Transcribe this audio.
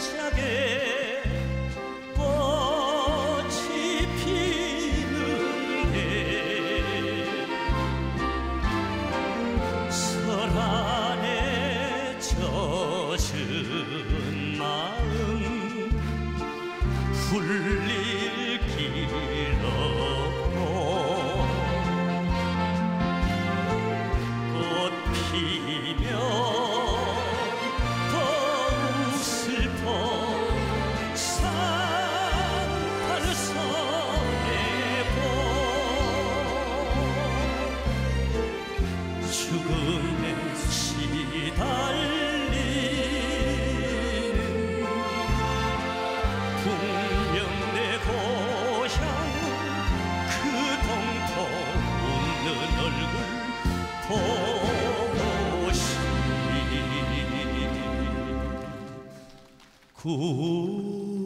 산골짜기에 꽃이 피는데 설안에 젖은 마음 풀릴 길 없고 꽃 싶구